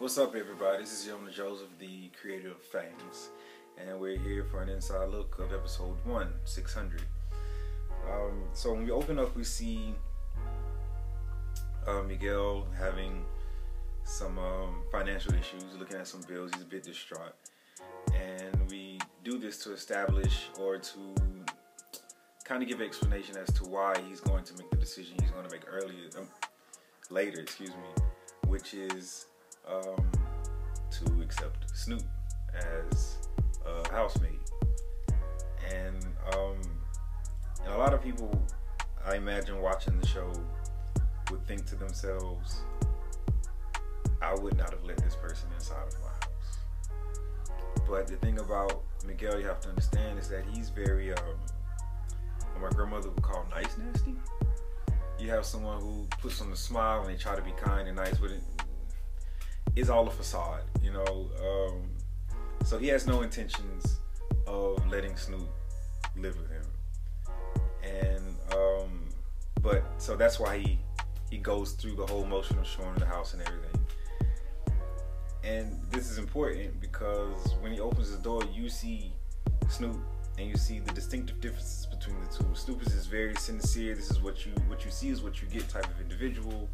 What's up, everybody? This is Yonv Joseph, the creator of Fangs, and we're here for an inside look of episode 1, 600. Um, so, when we open up, we see uh, Miguel having some um, financial issues, looking at some bills. He's a bit distraught. And we do this to establish or to kind of give explanation as to why he's going to make the decision he's going to make earlier, um, later, excuse me, which is um, to accept Snoop as a housemate. And, um, and a lot of people, I imagine, watching the show would think to themselves, I would not have let this person inside of my house. But the thing about Miguel, you have to understand, is that he's very, um, my grandmother would call nice nasty. You have someone who puts on a smile and they try to be kind and nice, but it, it's all a facade, you know. Um, so he has no intentions of letting Snoop live with him, and um, but so that's why he he goes through the whole motion of showing the house and everything. And this is important because when he opens the door, you see Snoop and you see the distinctive differences between the two. Snoop is very sincere. This is what you what you see is what you get type of individual,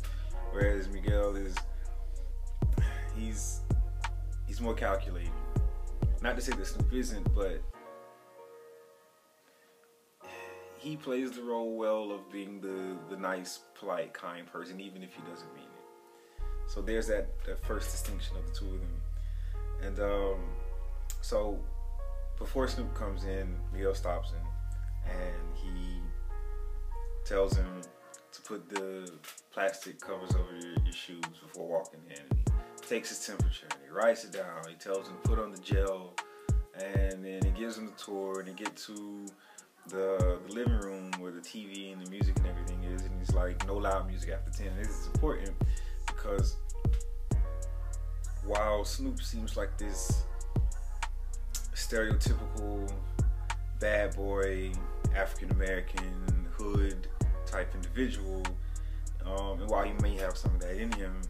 whereas Miguel is he's he's more calculating. Not to say that Snoop isn't, but he plays the role well of being the the nice, polite, kind person, even if he doesn't mean it. So there's that, that first distinction of the two of them. And um, so before Snoop comes in, Miguel stops him and he tells him to put the plastic covers over your, your shoes before walking in. Takes his temperature and he writes it down. He tells him to put on the gel and then he gives him the tour and he get to the, the living room where the TV and the music and everything is and he's like no loud music after 10. This is important because while Snoop seems like this stereotypical bad boy, African American, hood type individual, um, and while he may have some of that in him,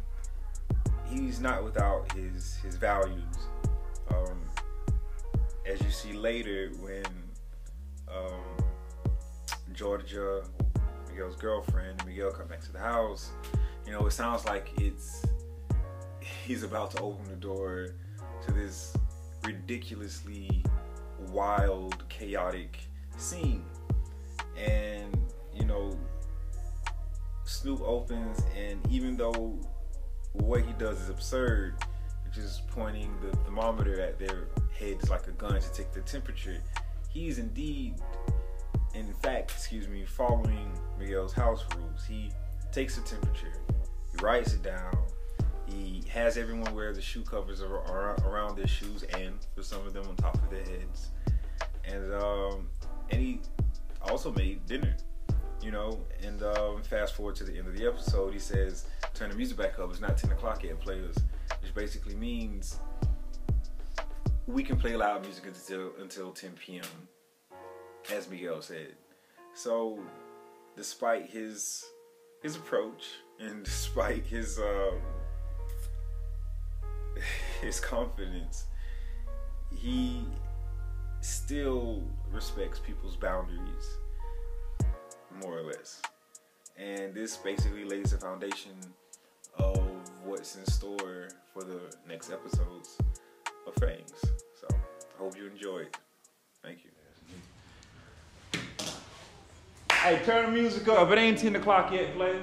he's not without his his values. Um, as you see later, when um, Georgia, Miguel's girlfriend, Miguel come back to the house, you know, it sounds like it's he's about to open the door to this ridiculously wild, chaotic scene. And, you know, Snoop opens, and even though what he does is absurd, which is pointing the thermometer at their heads like a gun to take the temperature, he's indeed, in fact, excuse me, following Miguel's house rules. He takes the temperature, he writes it down, he has everyone wear the shoe covers around their shoes and for some of them on top of their heads. And um, and he also made dinner, you know. And um, fast forward to the end of the episode, he says, "Turn the music back up. It's not 10 o'clock yet, players," which basically means we can play loud music until until 10 p.m. As Miguel said. So, despite his his approach and despite his um, his confidence, he still respects people's boundaries, more or less. And this basically lays the foundation what's in store for the next episodes of Fangs. So, I hope you enjoyed. Thank you. Hey, turn the music up. It ain't 10 o'clock yet, players.